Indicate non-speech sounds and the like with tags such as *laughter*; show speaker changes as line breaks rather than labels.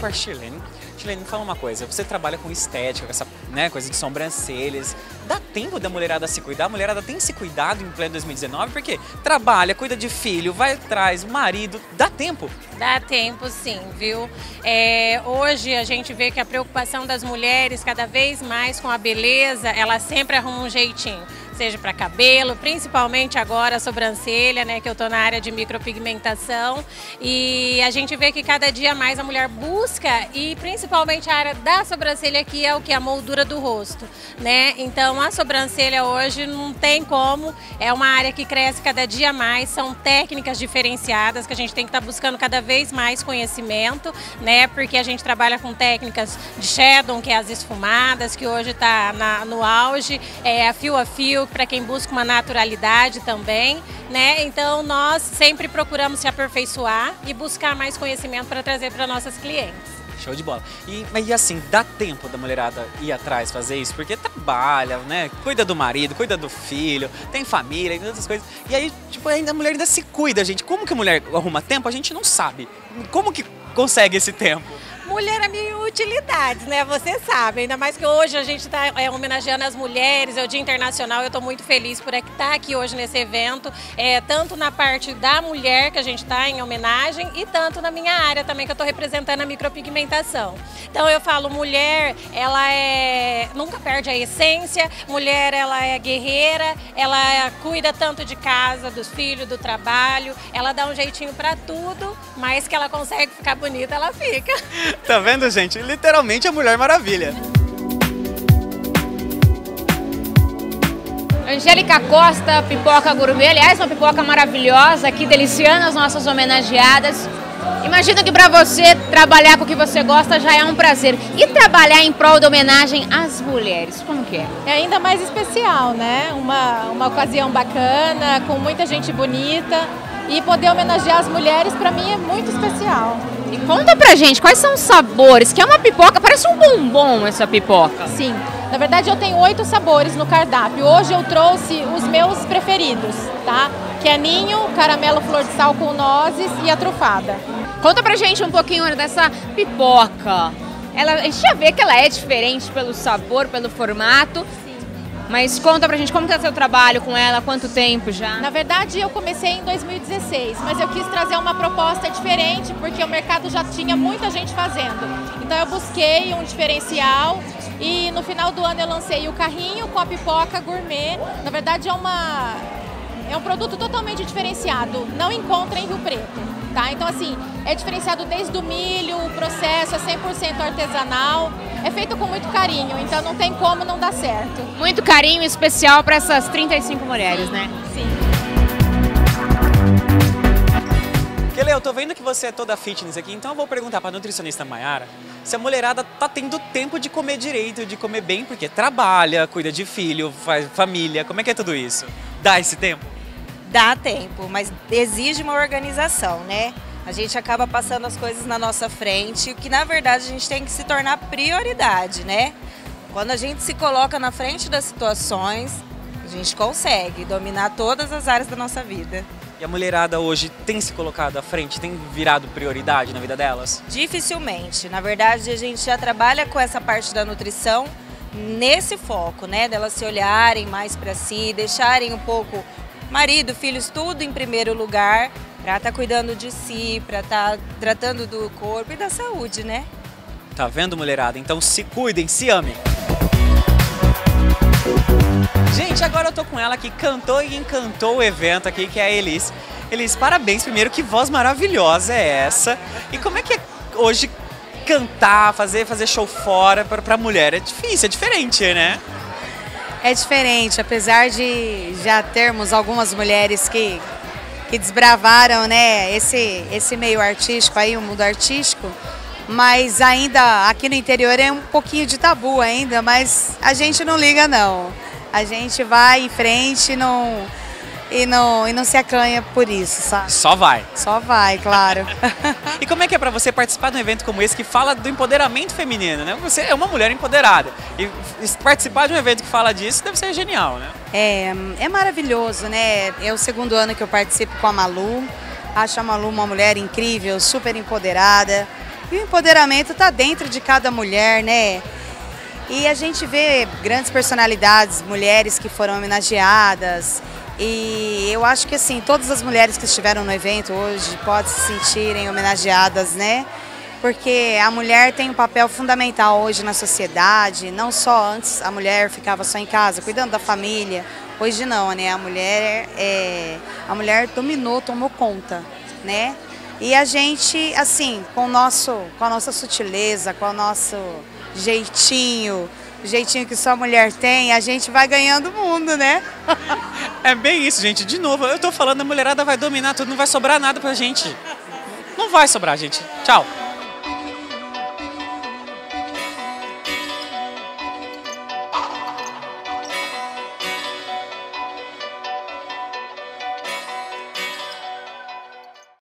com a Chilene. Chilene, me fala uma coisa, você trabalha com estética, com essa né, coisa de sobrancelhas. Dá tempo da mulherada se cuidar? A mulherada tem se cuidado em pleno 2019? Porque trabalha, cuida de filho, vai atrás, marido. Dá tempo?
Dá tempo sim, viu? É, hoje a gente vê que a preocupação das mulheres cada vez mais com a beleza, ela sempre arruma um jeitinho seja para cabelo, principalmente agora a sobrancelha, né, que eu estou na área de micropigmentação. E a gente vê que cada dia mais a mulher busca e principalmente a área da sobrancelha que é o que a moldura do rosto, né? Então a sobrancelha hoje não tem como, é uma área que cresce cada dia mais, são técnicas diferenciadas que a gente tem que estar tá buscando cada vez mais conhecimento, né? Porque a gente trabalha com técnicas de shadow, que é as esfumadas, que hoje está no auge, é a fio a fio, para quem busca uma naturalidade também, né? Então nós sempre procuramos se aperfeiçoar e buscar mais conhecimento para trazer para nossas clientes.
Show de bola. E, e assim, dá tempo da mulherada ir atrás fazer isso? Porque trabalha, né? Cuida do marido, cuida do filho, tem família e outras coisas. E aí, tipo, ainda a mulher ainda se cuida, gente. Como que a mulher arruma tempo? A gente não sabe. Como que consegue esse tempo?
mulher é mil utilidades, né? Você sabe, ainda mais que hoje a gente está é, homenageando as mulheres, é o Dia Internacional, eu estou muito feliz por estar aqui hoje nesse evento, é, tanto na parte da mulher que a gente está em homenagem e tanto na minha área também que eu estou representando a micropigmentação. Então eu falo, mulher, ela é nunca perde a essência, mulher ela é guerreira, ela cuida tanto de casa, dos filhos, do trabalho, ela dá um jeitinho para tudo, mas que ela consegue ficar bonita, ela fica.
Tá vendo, gente? Literalmente a Mulher Maravilha.
Angélica Costa, pipoca gourmet, aliás, uma pipoca maravilhosa aqui, deliciando as nossas homenageadas. Imagino que para você trabalhar com o que você gosta já é um prazer. E trabalhar em prol da homenagem às mulheres, como que é?
É ainda mais especial, né? Uma, uma ocasião bacana, com muita gente bonita. E poder homenagear as mulheres, para mim, é muito especial.
E conta pra gente, quais são os sabores? Que é uma pipoca, parece um bombom essa pipoca.
Sim. Na verdade, eu tenho oito sabores no cardápio. Hoje eu trouxe os meus preferidos, tá? Que é ninho, caramelo flor de sal com nozes e a trufada.
Conta pra gente um pouquinho dessa pipoca. Ela, a gente já vê que ela é diferente pelo sabor, pelo formato. Mas conta pra gente como que é seu trabalho com ela, quanto tempo já?
Na verdade, eu comecei em 2016, mas eu quis trazer uma proposta diferente porque o mercado já tinha muita gente fazendo. Então eu busquei um diferencial e no final do ano eu lancei o carrinho com a pipoca gourmet. Na verdade, é uma é um produto totalmente diferenciado, não encontra em Rio Preto. Tá? Então, assim, é diferenciado desde o milho, o processo é 100% artesanal, é feito com muito carinho, então não tem como não dar certo.
Muito carinho especial para essas 35 mulheres,
Sim.
né?
Sim.
Kelly, eu tô vendo que você é toda fitness aqui, então eu vou perguntar pra nutricionista Maiara se a mulherada tá tendo tempo de comer direito, de comer bem, porque trabalha, cuida de filho, faz família, como é que é tudo isso? Dá esse tempo?
Dá tempo, mas exige uma organização, né? A gente acaba passando as coisas na nossa frente, o que na verdade a gente tem que se tornar prioridade, né? Quando a gente se coloca na frente das situações, a gente consegue dominar todas as áreas da nossa vida.
E a mulherada hoje tem se colocado à frente, tem virado prioridade na vida delas?
Dificilmente. Na verdade, a gente já trabalha com essa parte da nutrição nesse foco, né? Delas se olharem mais para si, deixarem um pouco marido, filhos, tudo em primeiro lugar, para estar tá cuidando de si, para estar tá tratando do corpo e da saúde, né?
Tá vendo, mulherada? Então se cuidem, se amem. Gente, agora eu tô com ela que cantou e encantou o evento aqui, que é a Elis. Elis, parabéns primeiro, que voz maravilhosa é essa? E como é que é hoje cantar, fazer, fazer show fora pra mulher? É difícil, é diferente, né?
É diferente, apesar de já termos algumas mulheres que, que desbravaram né, esse, esse meio artístico aí, o mundo artístico, mas ainda aqui no interior é um pouquinho de tabu ainda, mas a gente não liga não. A gente vai em frente, não e não, e não se acanha por isso, sabe?
Só vai.
Só vai, claro. *laughs*
e como é que é para você participar de um evento como esse que fala do empoderamento feminino, né? Você é uma mulher empoderada e participar de um evento que fala disso deve ser genial, né?
É, é maravilhoso, né? É o segundo ano que eu participo com a Malu. Acho a Malu uma mulher incrível, super empoderada. E o empoderamento está dentro de cada mulher, né? E a gente vê grandes personalidades, mulheres que foram homenageadas. E eu acho que assim, todas as mulheres que estiveram no evento hoje podem se sentirem homenageadas, né? Porque a mulher tem um papel fundamental hoje na sociedade, não só antes a mulher ficava só em casa, cuidando da família. Hoje não, né? A mulher é, a mulher dominou, tomou conta, né? E a gente, assim, com, o nosso, com a nossa sutileza, com o nosso jeitinho, jeitinho que só mulher tem, a gente vai ganhando o mundo, né? *laughs*
é bem isso, gente. De novo, eu tô falando, a mulherada vai dominar tudo, não vai sobrar nada pra gente. Não vai sobrar, gente. Tchau.